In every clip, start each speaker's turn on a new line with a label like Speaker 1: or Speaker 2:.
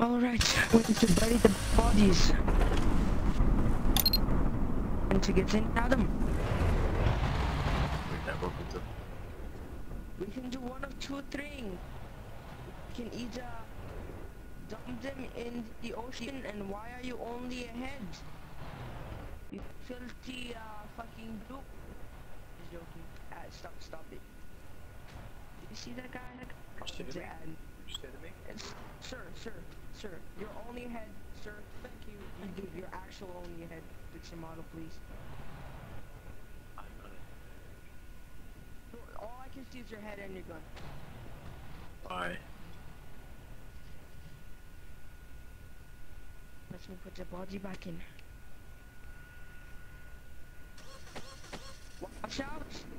Speaker 1: Alright, we need to bury the bodies. And to get in Adam.
Speaker 2: We can't work them.
Speaker 1: We can do one of two things. We can either dump them in the ocean and why are you only ahead? You filthy uh, fucking blue. Just joking. Uh, stop, stop it. You see that guy?
Speaker 2: Stay to me.
Speaker 1: Dad.
Speaker 2: You to me.
Speaker 1: Sir, sir, sir, you're only head, sir. Thank you. You do, you're actual only head, Fix your model, please.
Speaker 2: I'm on it.
Speaker 1: All I can see is your head and your gun.
Speaker 2: Bye.
Speaker 1: Let me put the body back in. Watch out!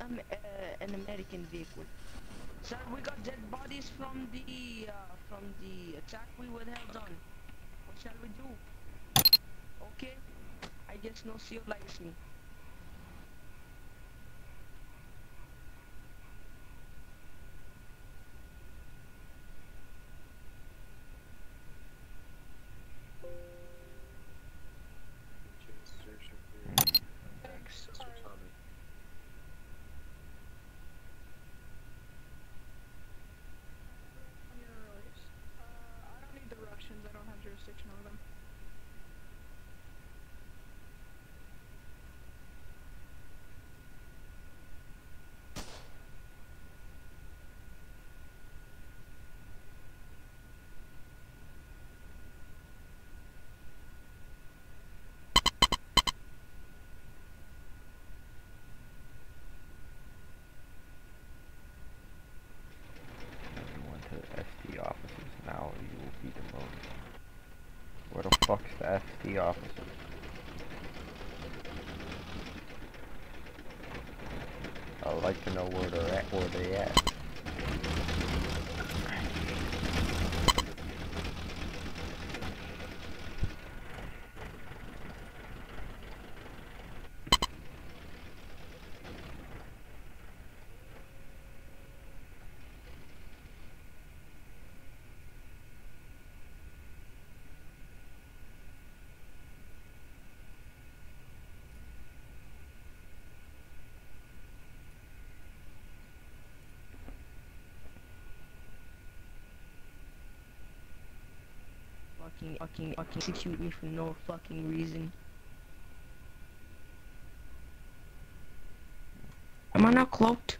Speaker 1: Um, uh, an American vehicle? Sir, we got dead bodies from the uh, from the attack we would have done. What shall we do? Okay, I guess no seal likes me.
Speaker 2: Thanks, Sister Tommy.
Speaker 3: On your release. Uh, I don't need the Russians. I don't have jurisdiction over them.
Speaker 4: You went to the SD offices, now you will be demoted. Where the fuck's the SD? I'd like to know where they're at, where they at.
Speaker 1: Fucking, fucking, fucking execute me for no fucking reason. Am I not cloaked?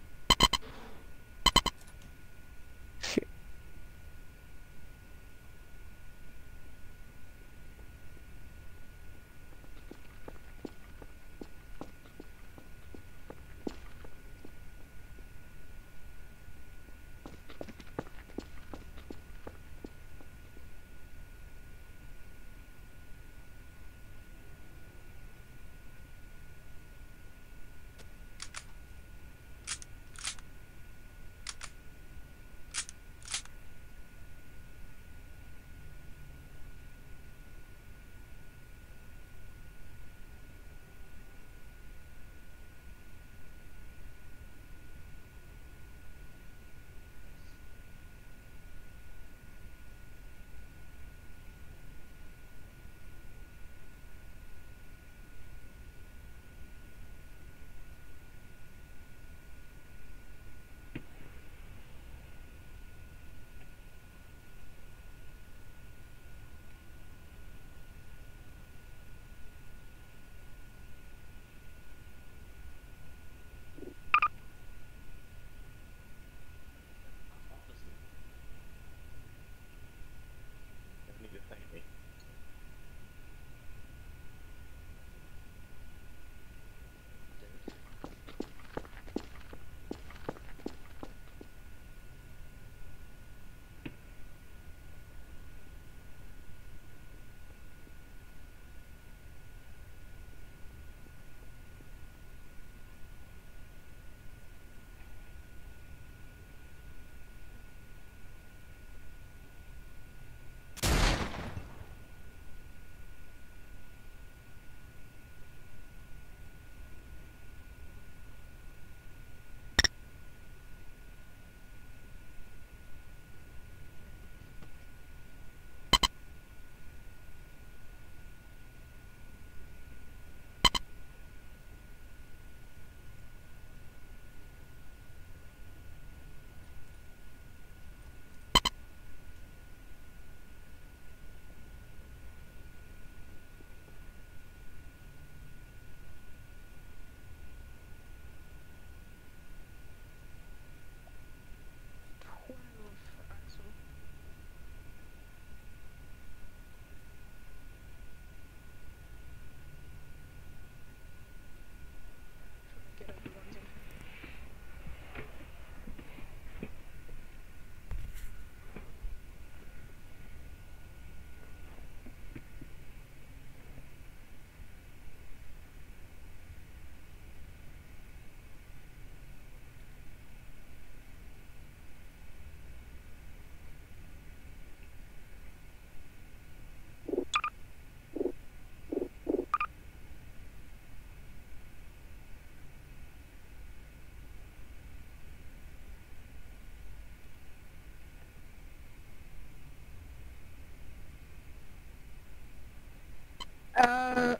Speaker 3: Uh.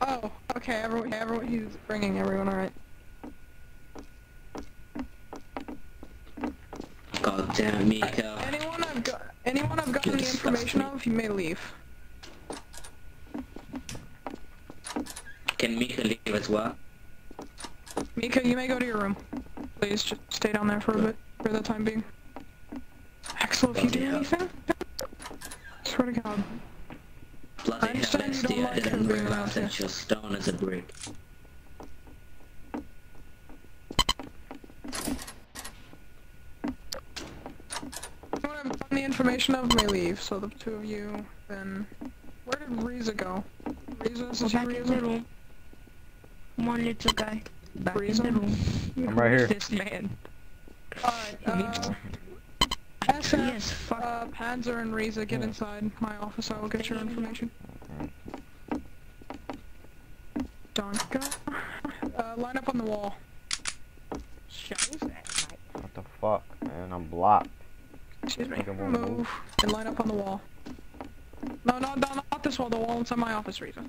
Speaker 3: Oh, okay. Everyone, everyone. He's bringing everyone. All right.
Speaker 5: God damn, Mika.
Speaker 3: Anyone I've got, anyone I've gotten the information
Speaker 5: me.
Speaker 3: of, you may leave.
Speaker 5: Can Mika leave as well?
Speaker 3: Mika, you may go to your room. Please, just stay down there for a bit, for the time being. Axel, if you do anything, swear to God. I
Speaker 5: Bloody hell,
Speaker 3: understand you don't
Speaker 5: XD, I
Speaker 3: like her
Speaker 5: didn't
Speaker 3: being
Speaker 5: realize
Speaker 3: around
Speaker 5: that you're stone as a brick.
Speaker 3: Anyone I've gotten the information of may leave. So the two of you, then. Where did Riza go? Riza, is
Speaker 1: Go
Speaker 3: this you,
Speaker 1: back in the
Speaker 3: Riza?
Speaker 1: room. Come on, little guy. Back
Speaker 3: Reason?
Speaker 1: in the room.
Speaker 4: I'm right here.
Speaker 1: This man.
Speaker 3: Alright,
Speaker 1: He needs
Speaker 3: uh.
Speaker 1: Yes, fuck.
Speaker 3: uh, Panzer and Riza, get
Speaker 4: Yeah.
Speaker 3: inside my office. I will get your information. Donka. Uh, line up on the wall.
Speaker 1: Shows at night.
Speaker 4: What the fuck, man? I'm blocked.
Speaker 3: Excuse me.
Speaker 4: Think I won't
Speaker 3: Move.
Speaker 4: move.
Speaker 3: And line up on the wall. No, no, no, not this wall. The wall inside my office, Riza.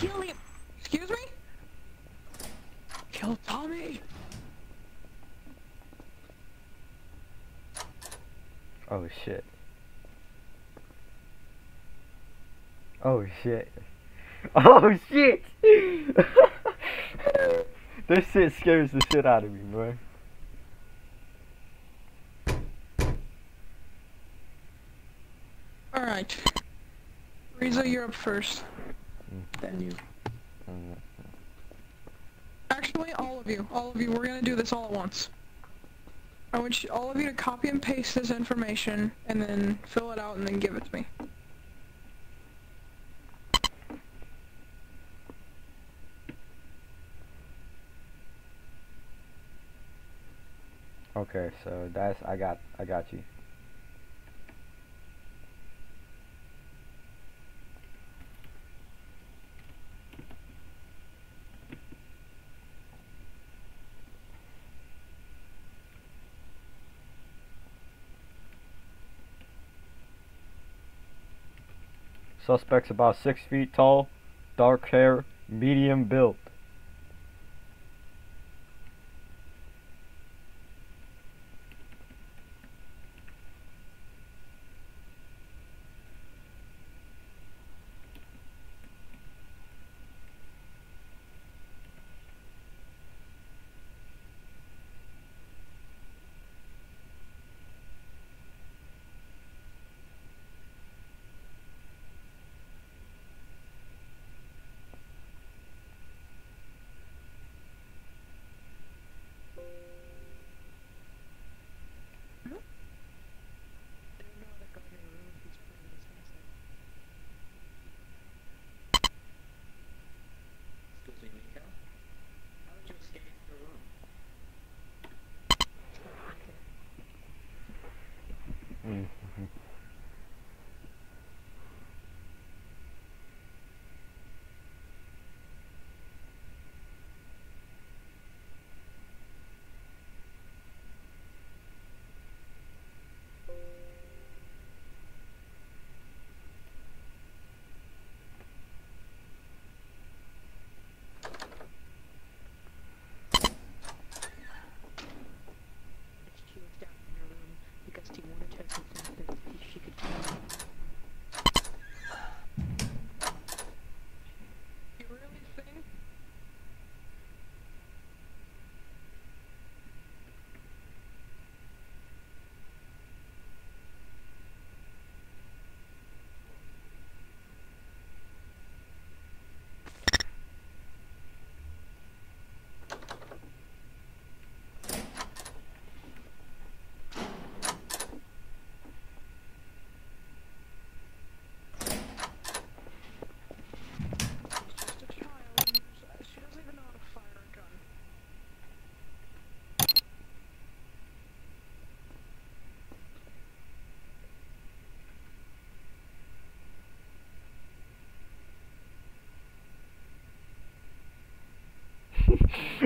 Speaker 1: Kill him.
Speaker 3: Excuse me? Kill Tommy!
Speaker 4: Oh shit. Oh shit. Oh shit! this shit scares the shit out of me, bro.
Speaker 3: Alright. Riza, you're up first. Mm.
Speaker 5: Then you.
Speaker 4: Mm, mm, mm,
Speaker 3: Actually, all of you. All of you. We're gonna do this all at once. I want you, all of you to copy and paste this information and then fill it out and then give it to me.
Speaker 4: Okay, so that's I got I got you. Suspect's about six feet tall, dark hair, medium build.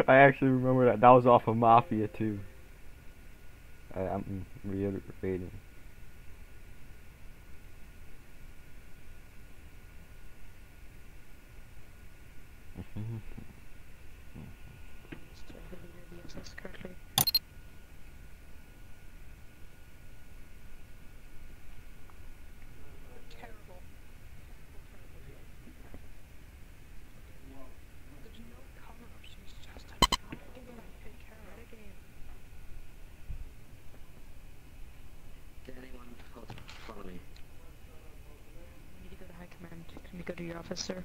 Speaker 4: I actually remember that. That was off of Mafia too. I, I'm reiterating.
Speaker 6: So I deleted the SS correctly.
Speaker 3: Terrible. There's no cover up. She's just a fucking big renegade.
Speaker 5: Did anyone fo- follow me?
Speaker 6: We need to go to high command. Can we go to your office, sir?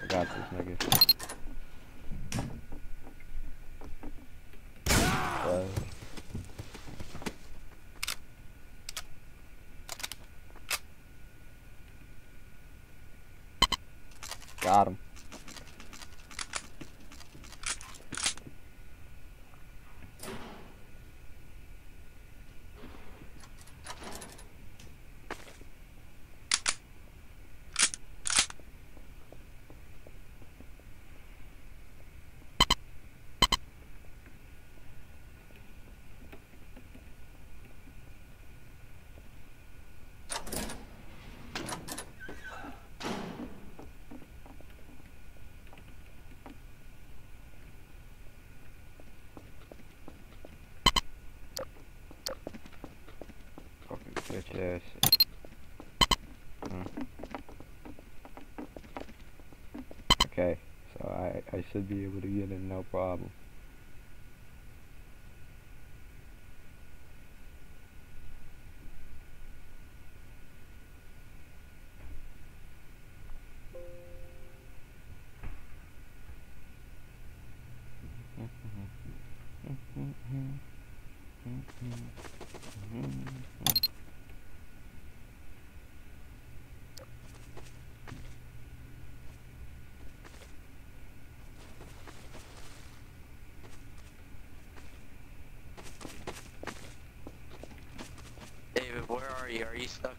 Speaker 4: I got this nigga. Uh, got him. Okay, so I, I should be able to get in no problem.
Speaker 6: David, where are you? Are you stuck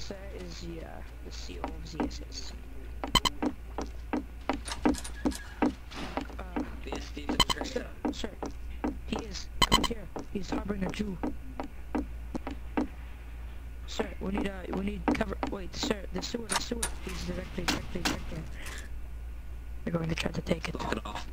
Speaker 6: Because that is the, uh, the seal of the Sir, sir,
Speaker 5: he is. Come here.
Speaker 1: He's harboring a Jew. Sir, we need, uh, we need cover. Wait, sir, the sewer, the sewer. He's directly, directly, directly. They're going to try to take it.
Speaker 5: Lock it off.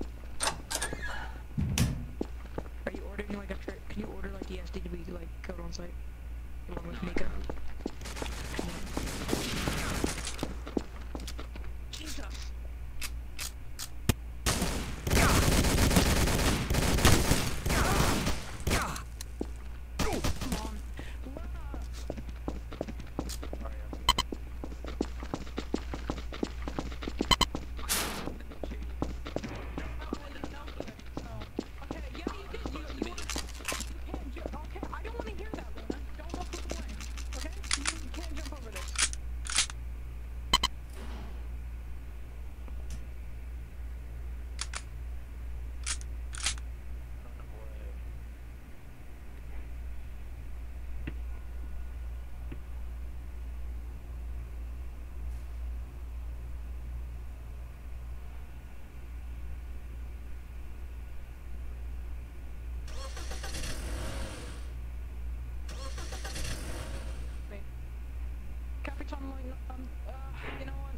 Speaker 1: Um, uh, you know what?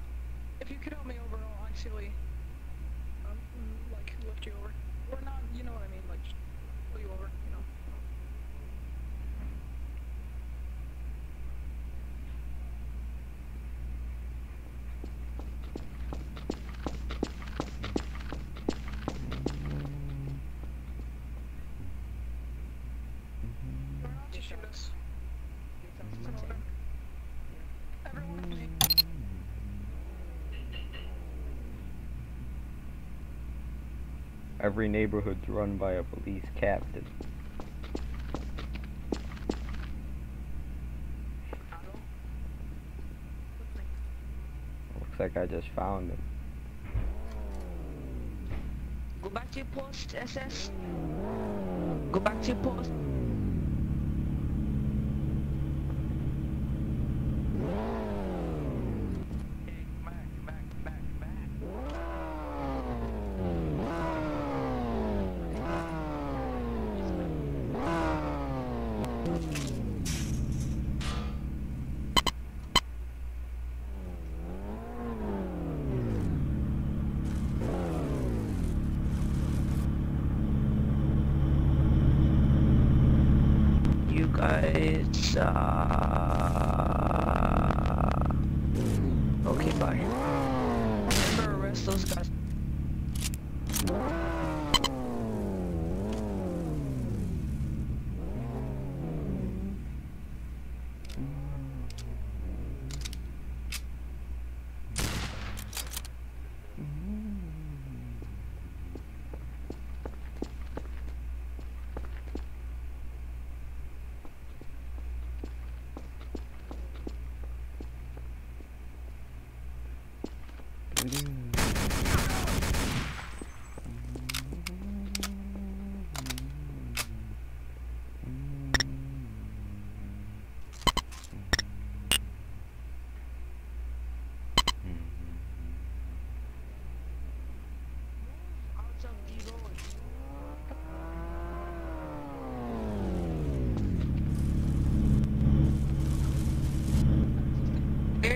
Speaker 1: If you could help me over, I'll actually, um, like, lift you over. Or not, you know what I mean, like, just pull you over, you know? Shoot us. It's an order. Everyone with me.
Speaker 4: Every neighborhood's run by a police captain. Looks like I just found him.
Speaker 1: Go back to your post, SS. Go back to your post. You guys, uh... Okay, bye. Arrest those guys. Out of the road.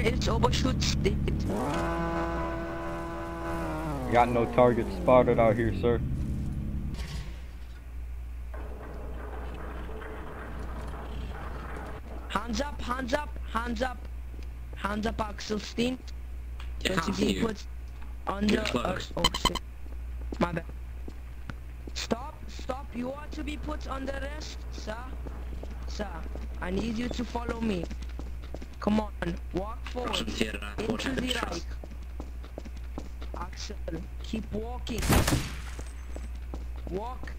Speaker 1: Where is overshoot state?
Speaker 4: Got no target spotted out here, sir.
Speaker 1: Hands up, hands up, hands up. Hands up, Axel Steen.
Speaker 5: Yeah,
Speaker 1: Going to be put under.
Speaker 5: You're
Speaker 1: Uh, oh shit. My bad. Stop, stop. You are to be put under arrest, sir. Sir, I need you to follow me. Come on, walk forward.
Speaker 5: Uh,
Speaker 1: Into the
Speaker 5: här
Speaker 1: right. Axel, keep walking. Walk.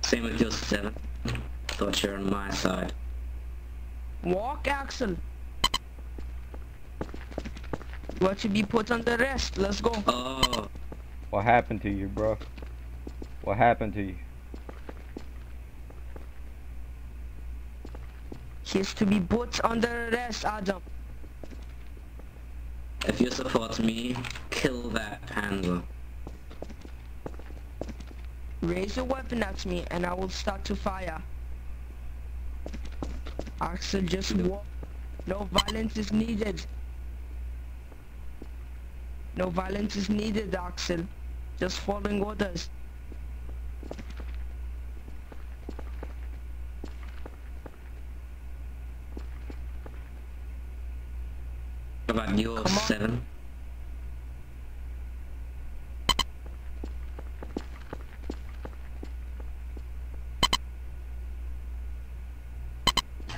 Speaker 5: Same with your Seven. Thought you're on my side.
Speaker 1: Walk, Axel. You are to be put on the rest? Let's go.
Speaker 5: Oh,
Speaker 4: What happened to you, bro? What happened to you?
Speaker 1: He's to be put under arrest, Adam.
Speaker 5: if you support me, kill that panzer.
Speaker 1: Raise your weapon at me and I will start to fire. Axel, just walk. No violence is needed. No violence is needed, Axel. Just following orders.
Speaker 5: What about yours,
Speaker 1: Come on.
Speaker 5: Seven?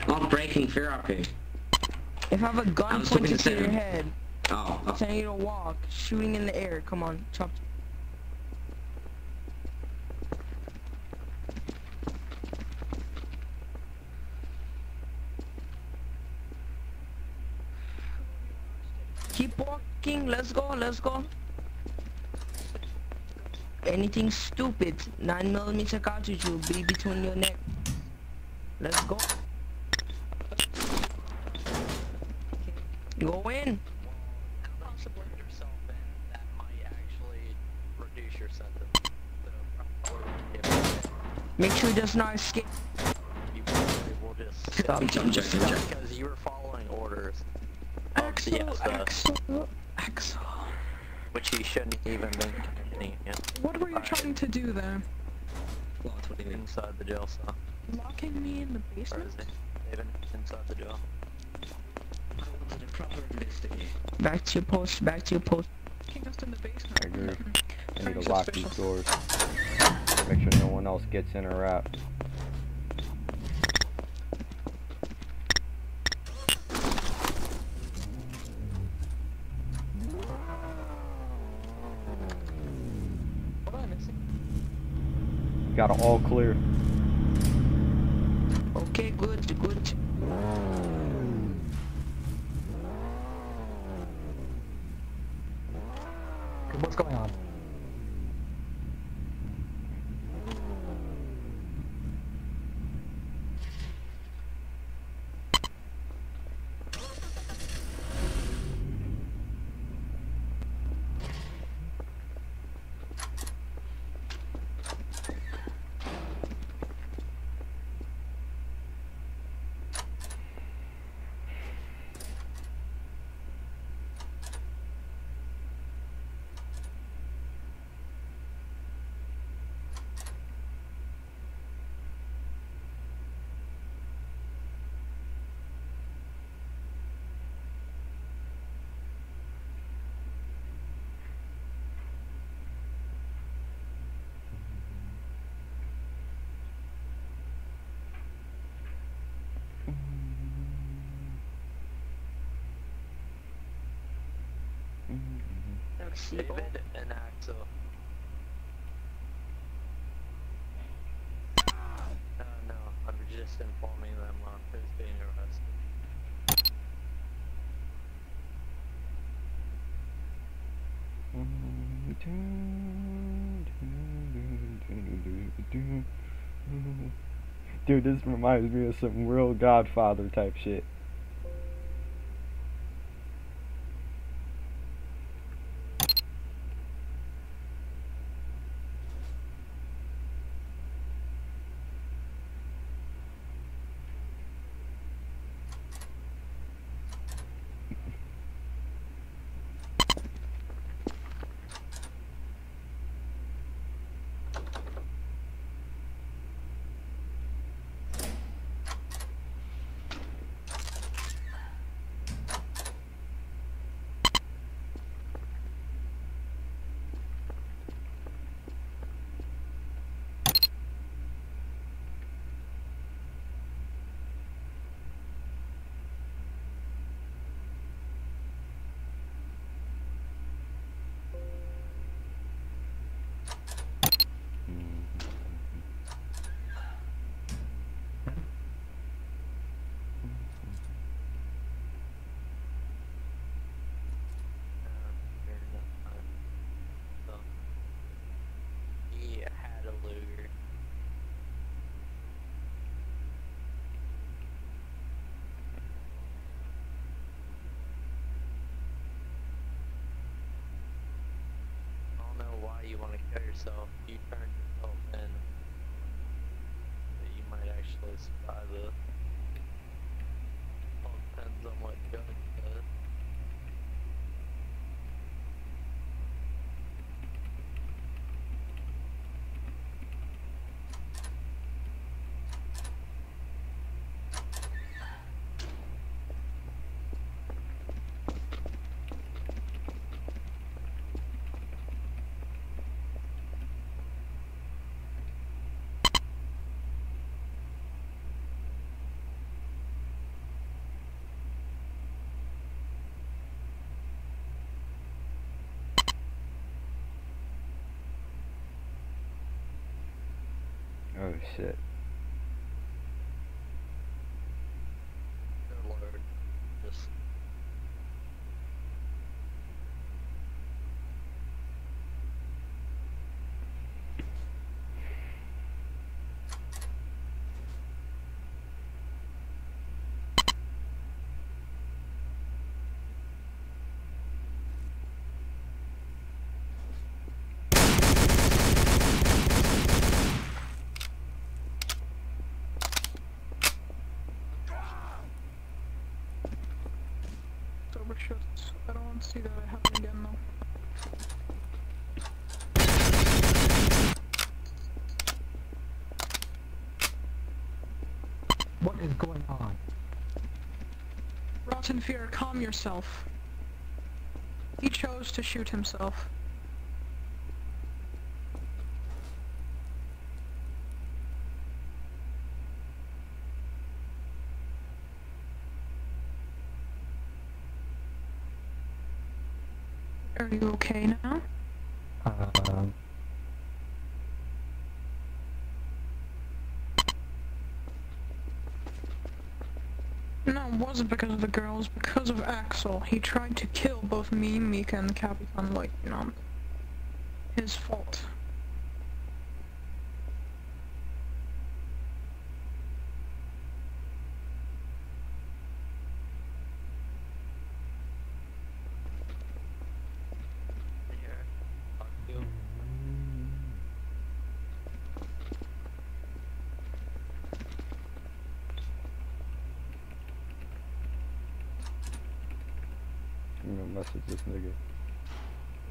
Speaker 5: I'm breaking therapy.
Speaker 1: If I have a gun pointed
Speaker 5: to
Speaker 1: to your head,
Speaker 5: Oh, oh.
Speaker 1: telling you to walk, shooting in the air, come on, chop. Keep walking, let's go, let's go. Anything stupid, 9 millimeter cartridge will be between your neck. Let's go. Go in.
Speaker 2: Not to blame yourself, and that might actually reduce your sentence. So, if
Speaker 1: Make sure he does not escape.
Speaker 2: you probably will just
Speaker 1: Stop.
Speaker 5: I'm joking, I'm joking.
Speaker 2: because you were following orders,
Speaker 3: Axel,
Speaker 2: yes, uh,
Speaker 3: Axel, Axel.
Speaker 2: which you shouldn't even been continuing
Speaker 3: What were you
Speaker 2: Alright.
Speaker 3: trying to do there?
Speaker 5: What, what do you mean?
Speaker 2: inside the jail cell.
Speaker 3: Locking me in the
Speaker 2: Or
Speaker 3: basement?
Speaker 2: is it even inside the jail?
Speaker 5: I wanted a proper investigation.
Speaker 1: Back to your post, back to your post.
Speaker 3: Locking us in the basement.
Speaker 4: I agree. I need to lock these doors. Make sure no one else gets in or out. Got it all clear.
Speaker 1: Okay, good, good.
Speaker 2: What's going on? David and Axel. No, no, I'm just informing them on who's being arrested.
Speaker 4: Dude, this reminds me of some real Godfather type shit.
Speaker 2: Yourself. You turn yourself in. But you might actually survive it. All depends on what Judge does.
Speaker 4: Oh shit.
Speaker 2: Good lord. Just
Speaker 3: Sober shit. I don't want to see that happen again though.
Speaker 7: What is going on?
Speaker 3: Rottenführer, calm yourself. He chose to shoot himself. Are you okay now?
Speaker 7: Um,
Speaker 3: No, it wasn't because of the girls, because of Axel. He tried to kill both me, Mika, and the Kapitänleutnant. His fault.
Speaker 2: here. Fuck you.
Speaker 4: I'm gonna message this nigga.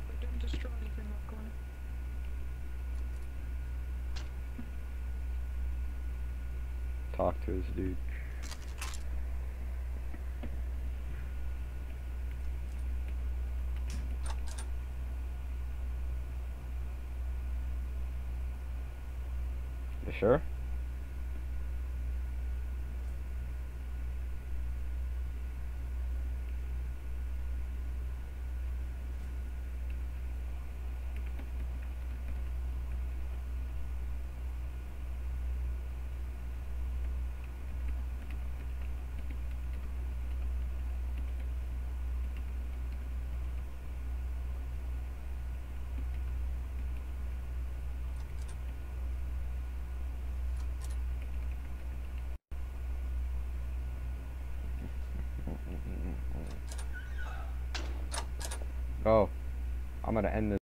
Speaker 3: But didn't destroy anything, luckily.
Speaker 4: Talk to his dude. You sure? I'm gonna end this.